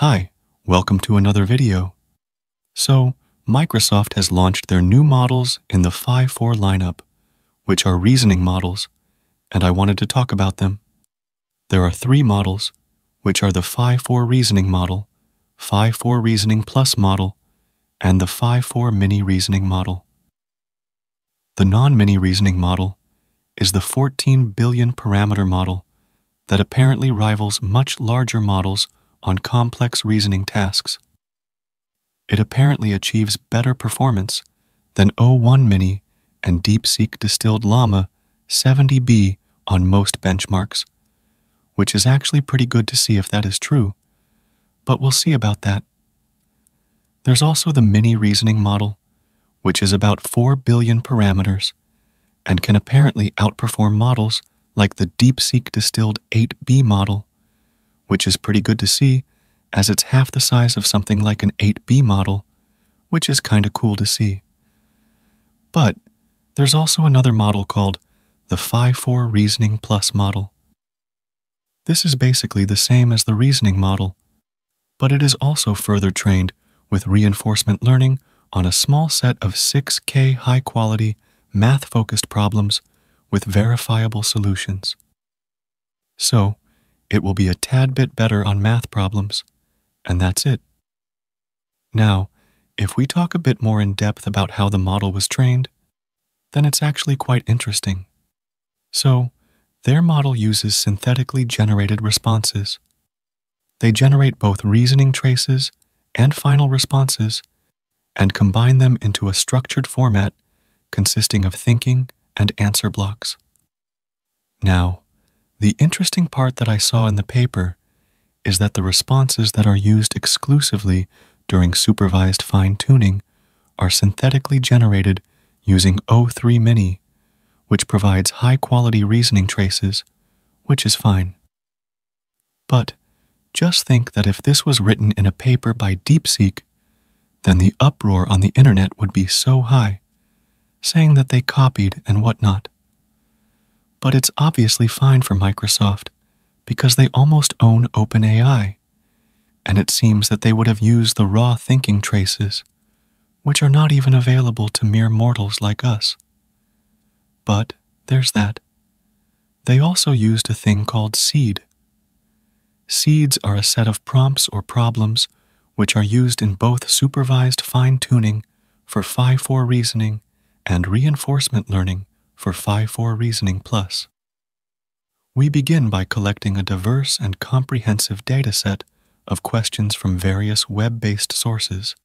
Hi, welcome to another video. So, Microsoft has launched their new models in the Phi 4 lineup, which are reasoning models, and I wanted to talk about them. There are three models, which are the Phi 4 reasoning model, Phi 4 reasoning plus model, and the Phi 4 mini reasoning model. The non-mini reasoning model is the 14 billion parameter model that apparently rivals much larger models on complex reasoning tasks. It apparently achieves better performance than O1 Mini and DeepSeek Distilled Llama 70B on most benchmarks, which is actually pretty good to see if that is true, but we'll see about that. There's also the mini reasoning model, which is about 4 billion parameters and can apparently outperform models like the DeepSeek Distilled 8B model, which is pretty good to see as it's half the size of something like an 8B model, which is kinda cool to see. But there's also another model called the Phi 4 Reasoning Plus model. This is basically the same as the reasoning model, but it is also further trained with reinforcement learning on a small set of 6K high quality, math focused problems with verifiable solutions. So, it will be a tad bit better on math problems, and that's it. Now, if we talk a bit more in depth about how the model was trained, then it's actually quite interesting. So, their model uses synthetically generated responses. They generate both reasoning traces and final responses and combine them into a structured format consisting of thinking and answer blocks. Now, the interesting part that I saw in the paper is that the responses that are used exclusively during supervised fine tuning are synthetically generated using O3 Mini, which provides high quality reasoning traces, which is fine. But just think that if this was written in a paper by DeepSeek, then the uproar on the internet would be so high, saying that they copied and whatnot. But it's obviously fine for Microsoft because they almost own OpenAI, and it seems that they would have used the raw thinking traces, which are not even available to mere mortals like us. But there's that. They also used a thing called seed. Seeds are a set of prompts or problems which are used in both supervised fine tuning for Phi 4 reasoning and reinforcement learning for Phi 4 reasoning plus. We begin by collecting a diverse and comprehensive data set of questions from various web based sources.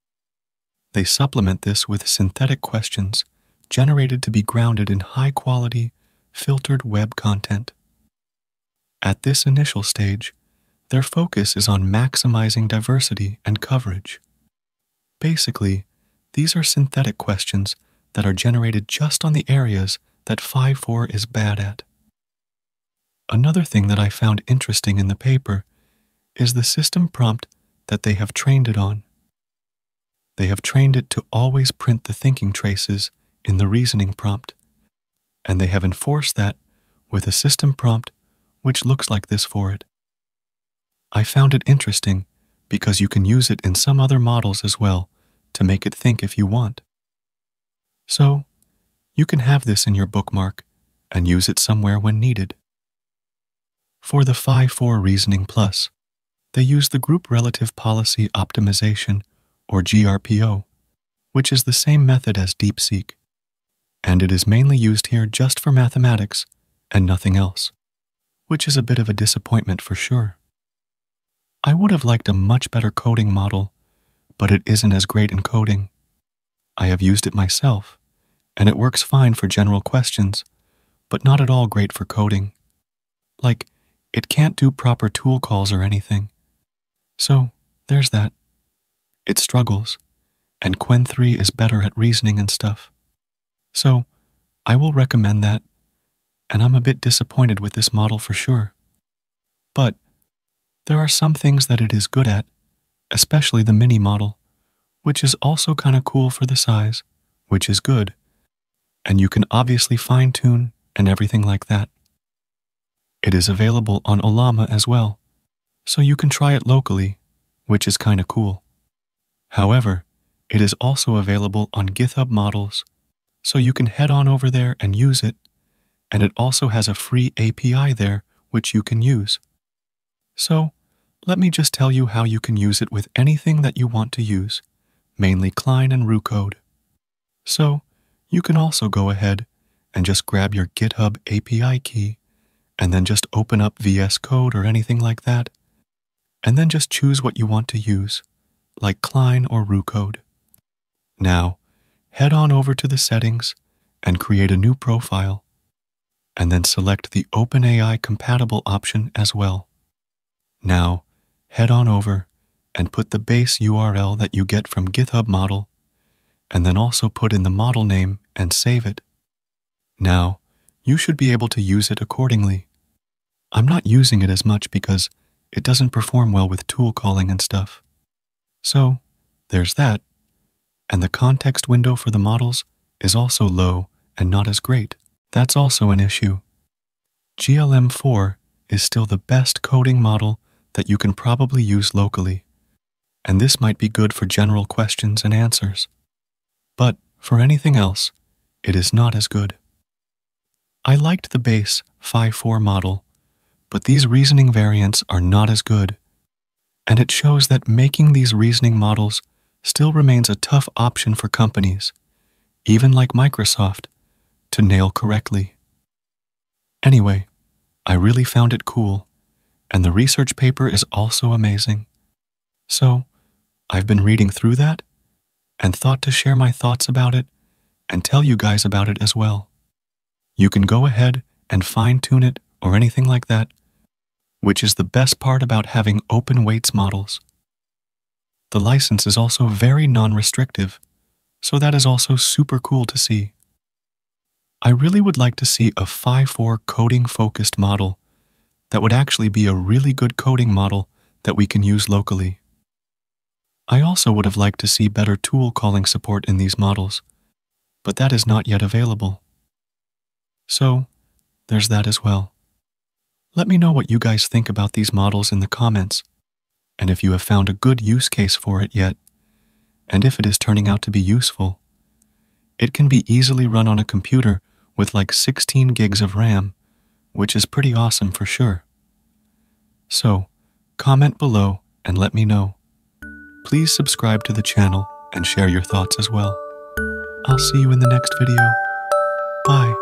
They supplement this with synthetic questions generated to be grounded in high quality, filtered web content. At this initial stage, their focus is on maximizing diversity and coverage. Basically, these are synthetic questions that are generated just on the areas that Phi 4 is bad at. Another thing that I found interesting in the paper is the system prompt that they have trained it on. They have trained it to always print the thinking traces in the reasoning prompt, and they have enforced that with a system prompt which looks like this for it. I found it interesting because you can use it in some other models as well to make it think if you want. So, you can have this in your bookmark and use it somewhere when needed. For the Phi 4 Reasoning Plus, they use the Group Relative Policy Optimization, or GRPO, which is the same method as DeepSeek, and it is mainly used here just for mathematics and nothing else, which is a bit of a disappointment for sure. I would have liked a much better coding model, but it isn't as great in coding. I have used it myself, and it works fine for general questions, but not at all great for coding. Like, it can't do proper tool calls or anything. So, there's that. It struggles, and Qwen 3 is better at reasoning and stuff. So, I will recommend that, and I'm a bit disappointed with this model for sure. But there are some things that it is good at, especially the mini model, which is also kind of cool for the size, which is good. And you can obviously fine tune and everything like that. It is available on Ollama as well, so you can try it locally, which is kinda cool. However, it is also available on GitHub Models, so you can head on over there and use it, and it also has a free API there which you can use. So, let me just tell you how you can use it with anything that you want to use, mainly Cline and Roo code. So, you can also go ahead and just grab your GitHub API key and then just open up VS Code or anything like that, and then just choose what you want to use, like Cline or Roo code. Now, head on over to the settings and create a new profile, and then select the OpenAI compatible option as well. Now, head on over and put the base URL that you get from GitHub model, and then also put in the model name and save it. Now, you should be able to use it accordingly. I'm not using it as much because it doesn't perform well with tool calling and stuff. So, there's that. And the context window for the models is also low and not as great. That's also an issue. GLM4 is still the best coding model that you can probably use locally, and this might be good for general questions and answers. But for anything else, it is not as good. I liked the base Phi 4 model, but these reasoning variants are not as good, and it shows that making these reasoning models still remains a tough option for companies, even like Microsoft, to nail correctly. Anyway, I really found it cool and the research paper is also amazing. So, I've been reading through that and thought to share my thoughts about it and tell you guys about it as well. You can go ahead and fine tune it or anything like that, which is the best part about having open weights models. The license is also very non restrictive, so that is also super cool to see. I really would like to see a Phi 4 coding focused model that would actually be a really good coding model that we can use locally. I also would have liked to see better tool calling support in these models, but that is not yet available. So, there's that as well. Let me know what you guys think about these models in the comments, and if you have found a good use case for it yet, and if it is turning out to be useful. It can be easily run on a computer with like 16 gigs of RAM which is pretty awesome for sure. So, comment below and let me know. Please subscribe to the channel and share your thoughts as well. I'll see you in the next video. Bye.